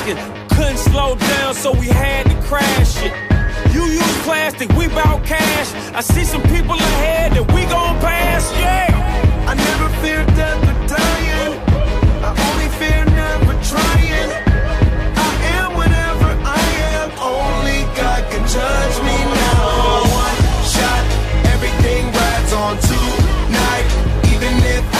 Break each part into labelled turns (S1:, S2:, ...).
S1: Couldn't slow down, so we had to crash it. You use plastic, we bout cash. I see some people ahead that we gon' pass, yeah.
S2: I never fear death or dying. I only fear never trying. I am whatever I am. Only God can judge me now. One shot, everything rides on tonight. Even if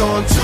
S2: on two